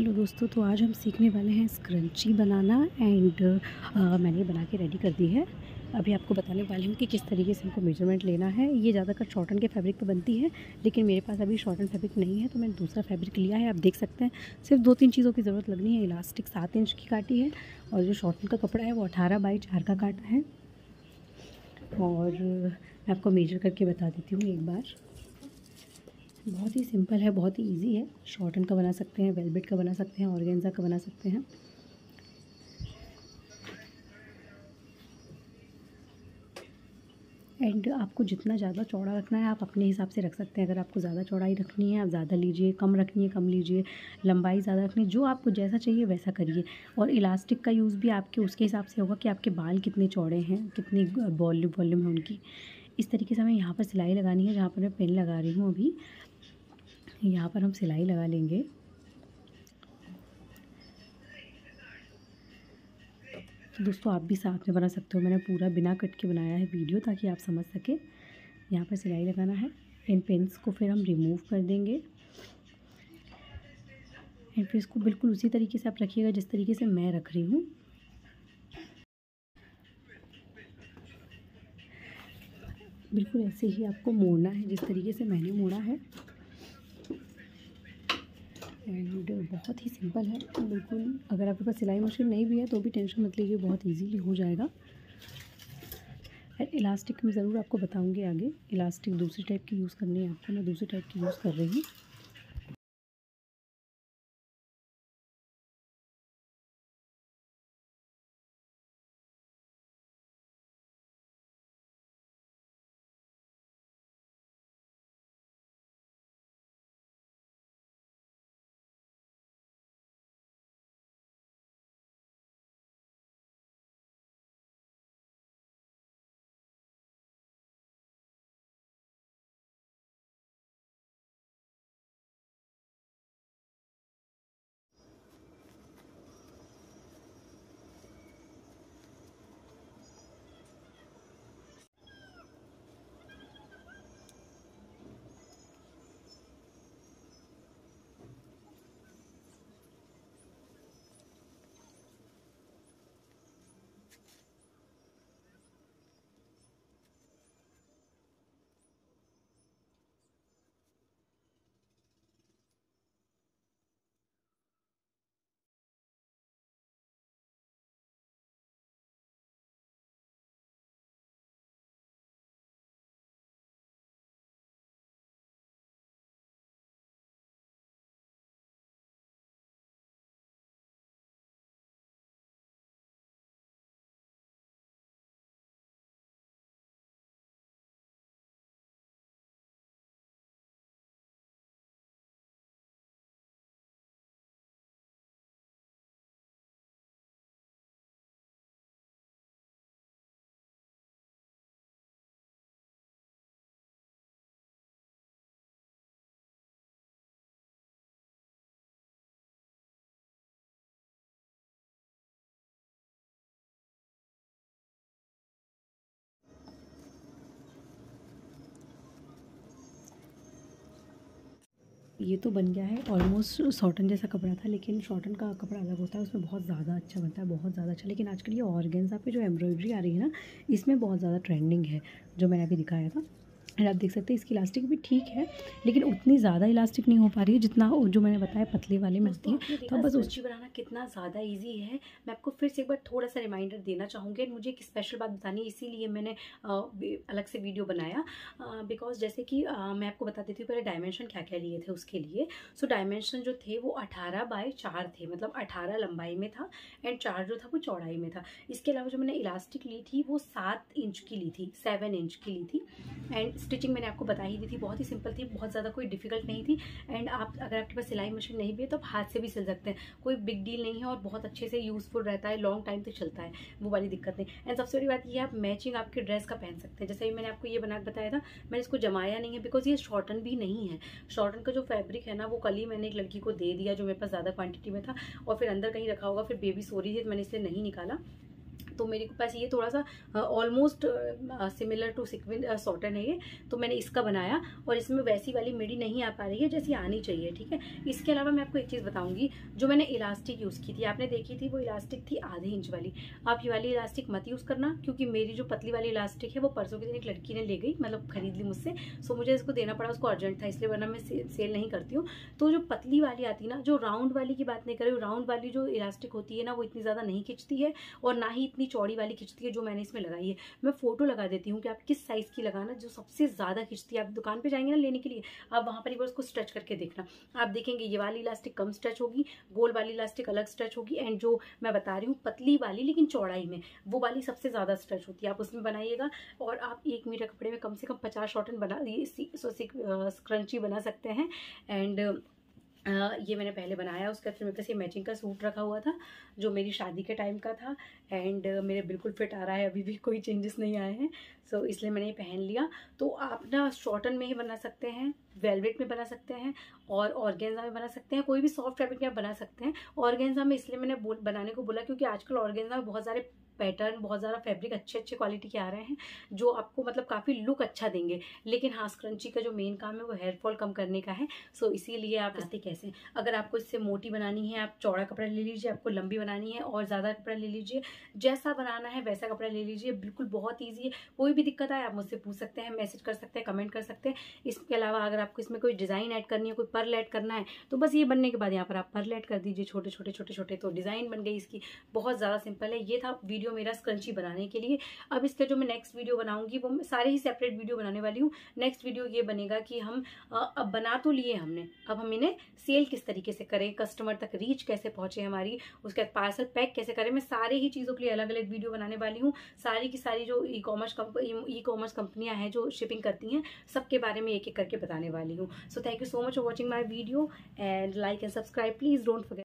Hello दोस्तों तो आज हम सीखने वाले हैं स्क्रंची बनाना एंड मैंने बना के रेडी कर दी है। अभी आपको बताने वाली हूँ कि किस तरीके से हमको मेज़रमेंट लेना है। ये ज़्यादातर शॉर्टन के फैब्रिक पर बनती है, लेकिन मेरे पास अभी शॉर्टन फैब्रिक नहीं है तो मैंने दूसरा फैब्रिक लिया है। आप देख सकते हैं, सिर्फ़ दो तीन चीज़ों की ज़रूरत लगनी है। इलास्टिक सात इंच की काटी है और जो शॉर्टन का कपड़ा है, वो अठारह बाई चार का काटा है। और मैं आपको मेजर करके बता देती हूँ एक बार। बहुत ही सिंपल है, बहुत ही ईजी है। शॉर्टन का बना सकते हैं वेलबेट का बना सकते हैं ऑर्गेंजा का बना सकते हैं। एंड आपको जितना ज़्यादा चौड़ा रखना है, आप अपने हिसाब से रख सकते हैं। अगर आपको ज़्यादा चौड़ाई रखनी है, आप ज़्यादा लीजिए, कम रखनी है, कम लीजिए, लंबाई ज़्यादा रखनी है, जो आपको जैसा चाहिए वैसा करिए। और इलास्टिक का यूज़ भी आपके उसके हिसाब से होगा कि आपके बाल कितने चौड़े हैं, कितनी वॉल्यूम वॉल्यूम है उनकी। इस तरीके से हमें यहाँ पर सिलाई लगानी है, जहाँ पर मैं पेन लगा रही हूँ अभी। यहाँ पर हम सिलाई लगा लेंगे। तो दोस्तों, आप भी साथ में बना सकते हो। मैंने पूरा बिना कट के बनाया है वीडियो ताकि आप समझ सकें। यहाँ पर सिलाई लगाना है। इन पेंस को फिर हम रिमूव कर देंगे। एंड फिर इसको बिल्कुल उसी तरीके से आप रखिएगा, जिस तरीके से मैं रख रही हूँ। बिल्कुल ऐसे ही आपको मोड़ना है, जिस तरीके से मैंने मोड़ा है। एंड बहुत ही सिंपल है। बिल्कुल, अगर आपके पास सिलाई मशीन नहीं भी है तो भी टेंशन मत लीजिए, बहुत इजीली हो जाएगा। एंड इलास्टिक में ज़रूर आपको बताऊँगी आगे। इलास्टिक दूसरी टाइप की यूज़ करनी है आपको, मैं दूसरी टाइप की यूज़ कर रही हूँ। ये तो बन गया है ऑलमोस्ट शॉर्टन जैसा कपड़ा था, लेकिन शॉर्टन का कपड़ा अलग होता है, उसमें बहुत ज़्यादा अच्छा बनता है, बहुत ज़्यादा अच्छा। लेकिन आजकल ये ऑर्गेन्जा पे जो एम्ब्रॉयडरी आ रही है ना, इसमें बहुत ज़्यादा ट्रेंडिंग है, जो मैंने अभी दिखाया था। और आप देख सकते हैं इसकी इलास्टिक भी ठीक है लेकिन उतनी ज़्यादा इलास्टिक नहीं हो पा रही है जितना जो मैंने बताया पतले वाले में आती है। तो बस सोची बनाना कितना ज़्यादा ईजी है। मैं आपको फिर से एक बार थोड़ा सा रिमाइंडर देना चाहूँगी मुझे एक स्पेशल बात बतानी इसीलिए मैंने अलग से वीडियो बनाया। बिकॉज़ जैसे कि मैं आपको बता देती हूँ पहले डायमेंशन क्या क्या लिए थे उसके लिए। सो डायमेंशन जो थे वो अठारह बाय चार थे मतलब अठारह लंबाई में था एंड चार जो था वो चौड़ाई में था। इसके अलावा जो मैंने इलास्टिक ली थी वो सात इंच की ली थी सेवन इंच की ली थी। एंड स्टिचिंग मैंने आपको बता ही दी थी, बहुत ही सिंपल थी, बहुत ज़्यादा कोई डिफ़िकल्ट नहीं थी। एंड आप, अगर आपके पास सिलाई मशीन नहीं भी है तो आप हाथ से भी सिल सकते हैं। कोई बिग डील नहीं है और बहुत अच्छे से यूज़फुल रहता है लॉन्ग टाइम तक चलता है, वो वाली दिक्कत नहीं। एंड सबसे बड़ी बात यह आप मैचिंग आपके ड्रेस का पहन सकते हैं। जैसे भी मैंने आपको ये बना, बताया था, मैंने इसको जमाया नहीं है बिकॉज़ ये शॉर्टन भी नहीं है। शॉर्टन का जो फैब्रिक है ना, वो कल ही मैंने एक लड़की को दे दिया जो मेरे पास ज़्यादा क्वांटिटी में था और फिर अंदर कहीं रखा होगा, फिर बेबी सो रही थी तो मैंने इसलिए नहीं निकाला। तो मेरे को पास, ये थोड़ा सा ऑलमोस्ट सिमिलर टू सिक्विन सॉटन है ये। तो मैंने इसका बनाया और इसमें वैसी वाली मिडी नहीं आ पा रही है, जैसी आनी चाहिए, ठीक है? इसके अलावा मैं आपको एक चीज़ बताऊँगी, जो मैंने इलास्टिक यूज़ की थी। आपने देखी थी वो इलास्टिक थी आधे इंच वाली। आप ये वाली इलास्टिक मत यूज़ करना, क्योंकि मेरी जो पतली वाली इलास्टिक है वो परसों के दिन एक लड़की ने ले गई मतलब खरीद ली मुझसे सो मुझे इसको देना पड़ा, उसको अर्जेंट था, इसलिए वरना मैं सेल नहीं करती हूँ। तो जो पतली वाली आती ना, जो राउंड वाली की बात नहीं कर रही राउंड वाली जो इलास्टिक होती है ना, वो इतनी ज़्यादा नहीं खिंचती है और ना ही इतनी चौड़ी वाली खिंचती है जो मैंने इसमें लगाई है। मैं फ़ोटो लगा देती हूँ कि आप किस साइज़ की लगाना, जो सबसे ज़्यादा खिंचती है आप दुकान पर जाएँगे ना लेने के लिए, आप वहाँ पर एक बार उसको स्ट्रेच करके देखना। आप देखेंगे ये वाली इलास्टिक कम स्ट्रेच होगी, गोल वाली इलास्टिक अलग स्ट्रेच होगी एंड जो मैं बता रही हूँ पतली वाली लेकिन चौड़ाई में, वो वाली सबसे ज़्यादा स्ट्रेच होती है। आप उसमें बनाइएगा और आप एक मीटर कपड़े में कम से कम पचास शॉर्टन बना स्क्रंची बना सकते हैं। एंड ये मैंने पहले बनाया उसके बाद फिर मेरे पास ये मैचिंग का सूट रखा हुआ था जो मेरी शादी के टाइम का था एंड मेरे बिल्कुल फिट आ रहा है अभी भी कोई चेंजेस नहीं आए हैं सो so, इसलिए मैंने ये पहन लिया। तो आप ना शॉर्टन में ही बना सकते हैं वेलवेट में बना सकते हैं और ऑर्गेन्जा में बना सकते हैं कोई भी सॉफ्ट फैब्रिक में आप बना सकते हैं। ऑर्गेन्जा में इसलिए मैंने बनाने को बोला क्योंकि आजकल ऑर्गेन्जा में बहुत सारे पैटर्न बहुत ज़्यादा फैब्रिक अच्छे अच्छे क्वालिटी के आ रहे हैं जो आपको मतलब काफ़ी लुक अच्छा देंगे। लेकिन हाँ स्क्रंची का जो मेन काम है वो हेयर फॉल कम करने का है सो इसीलिए आप इससे कैसे अगर आपको इससे मोटी बनानी है, आप चौड़ा कपड़ा ले लीजिए, आपको लंबी बनानी है और ज़्यादा कपड़ा ले लीजिए, जैसा बनाना है वैसा कपड़ा ले लीजिए, बिल्कुल बहुत ईजी है। कोई भी दिक्कत आए, आप मुझसे पूछ सकते हैं मैसेज कर सकते हैं कमेंट कर सकते हैं। इसके अलावा अगर आपको इसमें कोई डिज़ाइन ऐड करनी है, कोई पर्ल ऐड करना है तो बस ये बनने के बाद यहाँ पर आप पर्ल ऐड कर दीजिए, छोटे छोटे छोटे छोटे तो डिज़ाइन बन गई इसकी। बहुत ज़्यादा सिंपल है। ये था वीडियो मेरा स्क्रंची बनाने के लिए। अब इसका जो मैं नेक्स्ट वीडियो बनाऊँगी, वो मैं सारे ही सेपरेट वीडियो बनाने वाली हूँ। नेक्स्ट वीडियो ये बनेगा कि हम अब बना तो लिए हमने, अब हम इन्हें सेल किस तरीके से करें कस्टमर तक रीच कैसे पहुँचे हमारी, उसके बाद पार्सल पैक कैसे करें, मैं सारे ही चीज़ों के लिए अलग अलग वीडियो बनाने वाली हूँ। सारी की सारी जो ई कॉमर्स ई कॉमर्स कंपनियाँ हैं, जो शिपिंग करती हैं, सबके बारे में एक एक करके बताने वाली हूँ। So thank you so much for watching my video and like and subscribe please don't forget